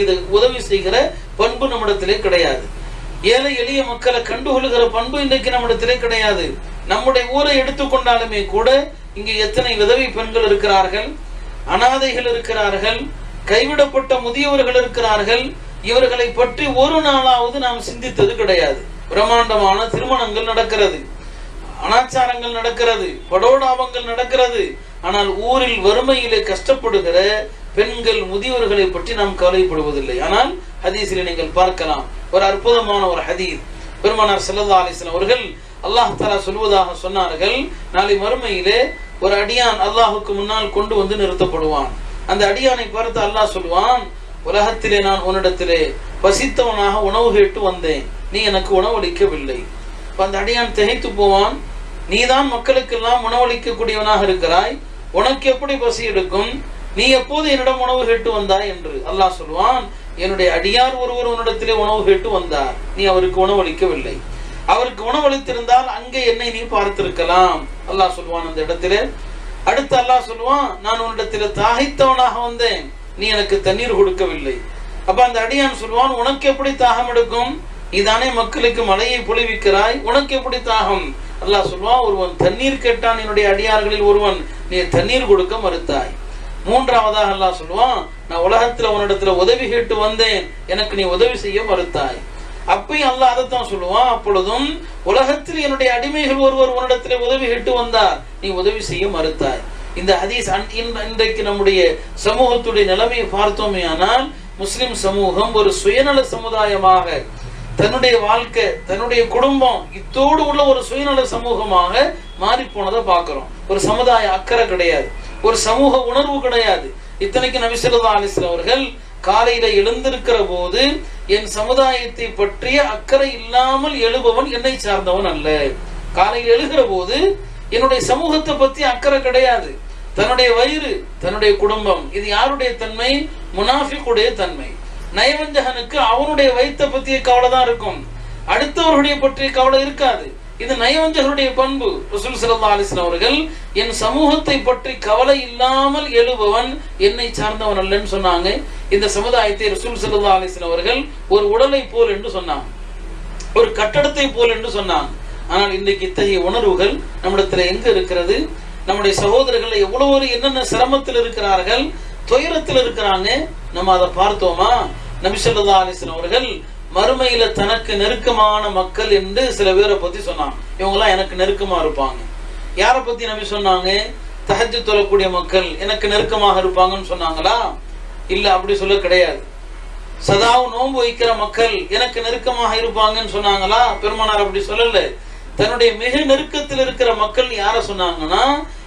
செய்த உதவி செய்கிற பண்பு நம்மிடத்திலே கிடையாது. ஏழை எளிய மக்களை கண்டுகொள்கிற பண்பு இன்றைக்கு நம்மிடத்திலே கிடையாது. நம்முடைய ஊரை எடுத்துக்கொண்டாலுமே கூட இங்கே எத்தனை விதவை பெண்கள் இருக்கிறார்கள் அனாதைகள் இருக்கிறார்கள் கைவிடப்பட்ட முதியவர்கள் இருக்கிறார்கள் இவர்களை பற்றி ஒரு நாளாவது நாம் சிந்தித்தது கிடையாது. பிரம்மாண்டமான திருமணங்கள் நடக்கிறது அனாச்சாரங்கள் நடக்கிறது படோடாபங்கள் நடக்கிறது. ஆனால் ஊரில் வறுமையிலே கஷ்டப்படுகிற பெண்கள் முதியவர்களை பற்றி நாம் கவலைப்படுவதில்லை. ஆனால் ஹதீஸில் நீங்கள் பார்க்கலாம். ஒரு அற்புதமான ஒரு ஹதீஸ். பெருமானார் செல்லதா அலிஸ்லாம் அவர்கள் அல்லாஹ் தஆலா சொல்வதாக சொன்னார்கள் நாளை மறுமையிலே ஒரு அடியான் அல்லாஹுக்கு முன்னால் கொண்டு வந்து நிறுத்தப்படுவான். அந்த அடியானை பார்த்து அல்லாஹ் சொல்வான் உலகத்திலே நான் உன்னிடத்திலே பசித்தவனாக உணவு கேட்டு வந்தேன். நீ எனக்கு உணவளிக்கவில்லை. இப்போ அந்த அடியான் திகைத்து போவான் நீதான் மக்களுக்கெல்லாம் உணவளிக்கக்கூடியவனாக இருக்கிறாய். உனக்கு எப்படி பசி எடுக்கும்? நீ எப்போது என்னிடம் உணவு கேட்டு வந்தாய் என்று அல்லாஹ் சொல்வான் என்னுடைய அடியார் ஒருவர் உன்னிடத்திலே உணவு கேட்டு வந்தார். நீ அவருக்கு உணவளிக்கவில்லை. அவருக்கு உணவளித்திருந்தால் அங்கே என்னை நீ பார்த்திருக்கலாம். அல்லாஹ் சொல்வான் அந்த இடத்திலே. அடுத்து அல்லாஹ் சொல்லுவான் நான் உன்னிடத்திலே தாகித்தவனாக வந்தேன். நீ எனக்கு தண்ணீர் கொடுக்கவில்லை. அப்ப அந்த அடியான் சொல்வான் உனக்கு எப்படி தாகம் எடுக்கும்? நீதானே மக்களுக்கு மழையை பொழிவிக்கிறாய். உனக்கு எப்படி தாகம்? அல்லாஹ் சொல்வான் ஒருவன் தண்ணீர் கேட்டான் என்னுடைய அடியார்களில் ஒருவன் நீ தண்ணீர் கொடுக்க மறுத்தாய். மூன்றாவதாக அல்லாஹ் சொல்லுவான் நான் உலகத்துல உன்னிடத்துல உதவி கேட்டு வந்தேன் எனக்கு நீ உதவி செய்ய மறுத்தாய். அப்பயும் அல்லாஹ் அதைத்தான் சொல்லுவான் அப்பொழுதும் உலகத்தில் என்னுடைய அடிமைகள் ஒருவர் உன்னிடத்துல உதவி கேட்டு வந்தார் நீ உதவி செய்ய மறுத்தாய். இந்த ஹதீஸ் இன்றைக்கு நம்முடைய சமூகத்துடைய நிலைமையை பார்த்தோமே ஆனால் முஸ்லிம் சமூகம் ஒரு சுயநல சமுதாயமாக தன்னுடைய வாழ்க்கை தன்னுடைய குடும்பம் இத்தோடு உள்ள ஒரு சுயநல சமூகமாக மாறி போனதை பார்க்கிறோம். ஒரு சமுதாய அக்கறை கிடையாது. ஒரு சமூக உணர்வு கிடையாது. இத்தனைக்கு நபிசல்லா அலிஸ்லாம் அவர்கள் காலையில எழுந்திருக்கிற போது என் சமுதாயத்தை பற்றிய அக்கறை இல்லாமல் எழுபவன் என்னை சார்ந்தவன் அல்ல. காலையில் எழுகிற போது என்னுடைய சமூகத்தை பத்தி அக்கறை கிடையாது. தன்னுடைய வயிறு தன்னுடைய குடும்பம் இது யாருடைய தன்மை? முனாஃபிக்குடைய தன்மை. நயவஞ்சகனுக்கு அவனுடைய வயிற்றை பற்றிய கவலை தான் இருக்கும். அடுத்தவர்களுடைய பற்றிய கவலை இருக்காது. இது நயவஞ்சகருடைய பண்பு. ரசூல் ஸல்லல்லாஹு அலிஸ்லாம் அவர்கள் என் சமூகத்தை பற்றி கவலை இல்லாமல் எழுபவன் என்னை சார்ந்தவன் அல்லன்னு சொன்னாங்க. இந்த சமுதாயத்தை ரசூல் ஸல்லல்லாஹு அலிஸ்லாம் அவர்கள் ஒரு உடலை போல் என்று சொன்னாங்க. ஒரு கட்டடத்தை போல் என்று சொன்னாங்க. ஆனால் இன்றைக்கு இத்தகைய உணர்வுகள் நம்மிடத்துல எங்க இருக்கிறது? நம்முடைய சகோதரர்கள் எவ்வளவு ஒரு என்னென்ன சிரமத்தில் இருக்கிறார்கள்? துயரத்தில் இருக்கிறாங்க. நம்ம அதை பார்த்தோமா? நபிசல்லா அலிஸ்லாம் அவர்கள் மறுமையில தனக்கு நெருக்கமான மக்கள் என்று சில பேரை பத்தி சொன்னாங்க. இவங்கெல்லாம் எனக்கு நெருக்கமா இருப்பாங்க. யாரை பத்தி நம்பி சொன்னாங்க? தஹஜ்ஜு தொழக்கூடிய மக்கள் எனக்கு நெருக்கமாக இருப்பாங்கன்னு சொன்னாங்களா? இல்ல அப்படி சொல்ல கிடையாது. சதாவும் நோன்பு வைக்கிற மக்கள் எனக்கு நெருக்கமாக இருப்பாங்கன்னு சொன்னாங்களா? பெருமானார் அப்படி சொல்லல. தன்னுடைய மிக நெருக்கத்தில் இருக்கிற மக்கள் யார சொன்னாங்கன்னா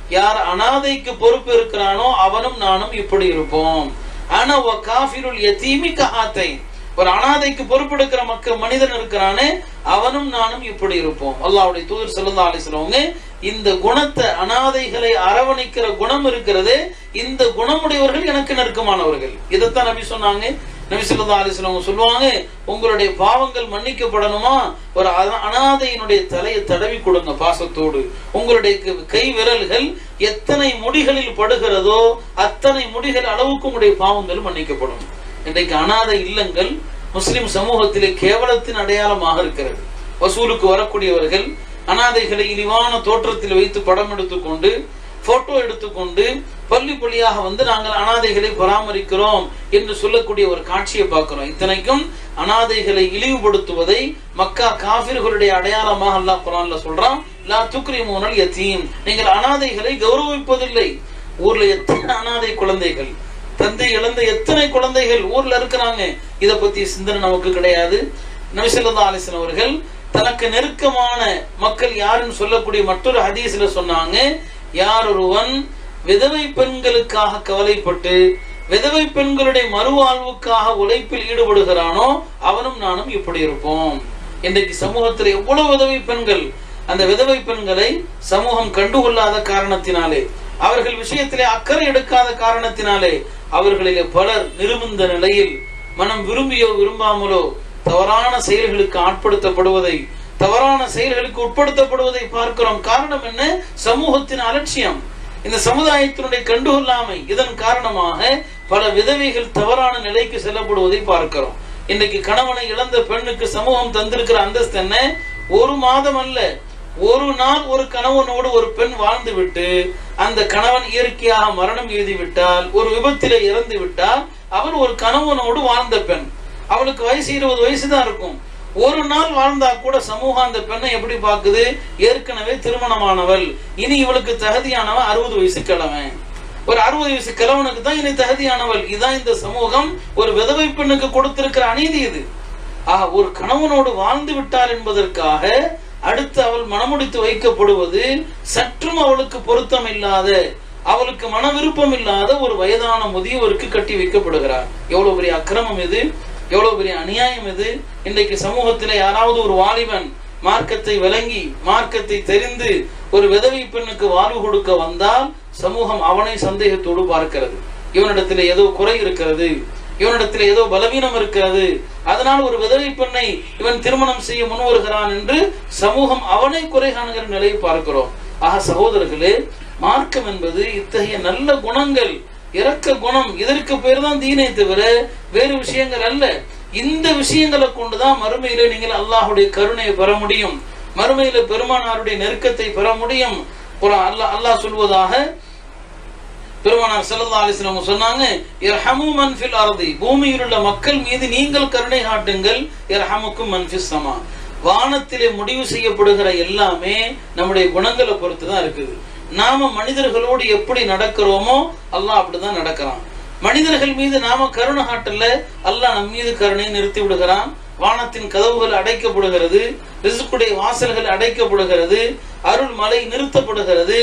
யார் அனாதைக்கு பொறுப்பு இருக்கிறானோ அவனும் நானும் இப்படி இருப்போம். ஆனா வ காஃபிருல் யதீமி கஹாத்தை ஒரு அனாதைக்கு பொறுப்பெடுக்கிற மக்கள் மனிதன் இருக்கிறானே அவனும் நானும் இப்படி இருப்போம். அல்லாவுடைய தூதர் ஸல்லல்லாஹு அலைஹி இந்த குணத்தை அனாதைகளை அரவணைக்கிற குணம் இருக்கிறது இந்த குணமுடையவர்கள் எனக்கு நெருக்கமானவர்கள். இதைத்தான் நபி சொன்னாங்க. நபி சொல்லா அலைஹி சொல்லுவாங்க உங்களுடைய பாவங்கள் மன்னிக்கப்படணுமா? ஒரு அனாதையினுடைய தலையை தடவி கொடுங்க பாசத்தோடு. உங்களுடைய க- கை விரல்கள் எத்தனை முடிகளில் படுகிறதோ அத்தனை முடிகள் அளவுக்கு உங்களுடைய பாவங்கள் மன்னிக்கப்படும். இன்றைக்கு அனாதை இல்லங்கள் முஸ்லிம் சமூகத்திலே கேவலத்தின் அடையாளமாக இருக்கிறது. வசூலுக்கு வரக்கூடியவர்கள் அனாதைகளை இழிவான தோற்றத்தில் வைத்து படம் எடுத்துக்கொண்டு போட்டோ எடுத்துக்கொண்டு பள்ளி பள்ளியாக வந்து நாங்கள் அனாதைகளை பராமரிக்கிறோம் என்று சொல்லக்கூடிய ஒரு காட்சியை பார்க்கிறோம். இத்தனைக்கும் அனாதைகளை இழிவுபடுத்துவதை மக்கா காபிர்களுடைய அடையாளமாக அல்லா குரான்ல சொல்றான் லா துக்ரிமூனல் யதீம் நீங்கள் அனாதைகளை கௌரவிப்பதில்லை. ஊர்ல எத்தனை அனாதை குழந்தைகள் தந்தை இழந்த எத்தனை குழந்தைகள் ஊர்ல இருக்கிறாங்க? இதை பத்தி சிந்தனை நமக்கு கிடையாது. நபிசல்லா அலிஸ்லாம் அவர்கள் தனக்கு நெருக்கமான மக்கள் யாருன்னு சொல்லக்கூடிய மற்றொரு ஹதீஸ்ல சொன்னாங்க. யார் ஒருவன் விதவை பெண்களுக்காக கவலைப்பட்டு விதவை பெண்களுடைய மறுவாழ்வுக்காக உழைப்பில் ஈடுபடுகிறானோ அவனும் நானும் இப்படி இருப்போம். இன்றைக்கு சமூகத்தில் எவ்வளவு விதவை பெண்கள் அந்த விதவை பெண்களை சமூகம் கண்டுகொள்ளாத காரணத்தினாலே அவர்கள் விஷயத்திலே அக்கறை எடுக்காத காரணத்தினாலே அவர்களிலே பலர் நிருமிந்த நிலையில் மனம் விரும்பியோ விரும்பாமலோ தவறான செயல்களுக்கு ஆட்படுத்தப்படுவதை தவறான செயல்களுக்கு உட்படுத்தப்படுவதை பார்க்கிறோம். காரணம் என்ன? சமூகத்தின் அலட்சியம். இந்த சமுதாயத்தினுடைய கண்டுகொள்ளாமை. இதன் காரணமாக பல விதவைகள் தவறான நிலைக்கு செல்லப்படுவதை பார்க்கிறோம். இன்னைக்கு கணவனை இழந்த பெண்ணுக்கு சமூகம் தந்திருக்கிற அந்தஸ்து என்ன? ஒரு மாதம் அல்ல. ஒரு நாள் ஒரு கணவனோடு ஒரு பெண் வாழ்ந்து விட்டு அந்த கணவன் இயற்கையாக மரணம் எழுதி விட்டால் ஒரு விபத்திலே இறந்து விட்டால் அவள் ஒரு கணவனோடு வாழ்ந்த பெண். அவளுக்கு வயசு இருபது வயசு தான் இருக்கும். ஒரு நாள் வாழ்ந்தா கூட சமூகம் அந்த பெண்ணை எப்படி பார்க்குது? ஏற்கனவே திருமணமானவள். இனி இவளுக்கு தகுதியானவன் அறுபது வயசு கிழவன். ஒரு அறுபது வயசு கிழவனுக்கு தான் இனி தகுதியானவள். இதான் இந்த சமூகம். ஒரு விதவை பெண்ணுக்கு கொடுத்திருக்கிற அநீதி இது. ஆஹ் ஒரு கணவனோடு வாழ்ந்து விட்டார் என்பதற்காக அடுத்து அவள் மனமுடித்து வைக்கப்படுவது சற்றும் அவளுக்கு பொருத்தம் இல்லாத அவளுக்கு மன விருப்பம் இல்லாத ஒரு வயதான முதியவருக்கு கட்டி வைக்கப்படுகிறார். எவ்வளவு பெரிய அக்கிரமம் இது? எவ்வளவு பெரிய அநியாயம் இது? இன்றைக்கு சமூகத்தில் யாராவது ஒரு வாலிபன் மார்க்கத்தை விளங்கி மார்க்கத்தை தெரிந்து ஒரு விதவை பெண்ணுக்கு வாழ்வு கொடுக்க வந்தால் சமூகம் அவனை சந்தேகத்தோடு பார்க்கிறது. இவனிடத்தில் ஏதோ குறை இருக்கிறது. இவனிடத்தில் ஏதோ பலவீனம் இருக்கிறது. அதனால் ஒரு விதவை பெண்ணை இவன் திருமணம் செய்ய முன்வருகிறான் என்று சமூகம் அவனை குறை காணுகிற நிலையை பார்க்கிறோம். ஆக சகோதரர்களே மார்க்கம் என்பது இத்தகைய நல்ல குணங்கள் இறக்க குணம் இதற்கு பேர் தான் தீனை தவிர வேறு விஷயங்கள் அல்ல. இந்த விஷயங்களை கொண்டுதான் மறுமையில நீங்கள் அல்லாஹுடைய கருணையை பெற முடியும். மறுமையில பெருமானாருடைய நெருக்கத்தை பெற முடியும். அல்லாஹ் அல்லாஹ் சொல்வதாக பெருமானார் ஸல்லல்லாஹு அலைஹி சொன்னாங்க இர்ஹமு பூமியில் உள்ள மக்கள் மீது நீங்கள் கருணை காட்டுங்கள் இரஹமுக்கும் மன் வானத்திலே முடிவு செய்யப்படுகிற எல்லாமே நம்முடைய குணங்களை பொறுத்து தான் இருக்குது. நாம மனிதர்களோடு எப்படி நடக்கிறோமோ அல்லாஹ் அப்படிதான் நடக்கிறான். மனிதர்கள் மீது நாம கருணை காட்டல அல்லாஹ் நம் மீது கருணை நிறுத்தி விடுகிறான். வானத்தின் கதவுகள் அடைக்கப்படுகிறது ரிசுக்குடைய வாசல்கள் அடைக்கப்படுகிறது அருள் மலை நிறுத்தப்படுகிறது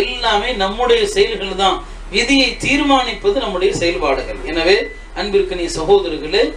எல்லாமே நம்முடைய செயல்கள் தான் விதியை தீர்மானிப்பது நம்முடைய செயல்பாடுகள். எனவே அன்பிற்கு நீ சகோதரர்களே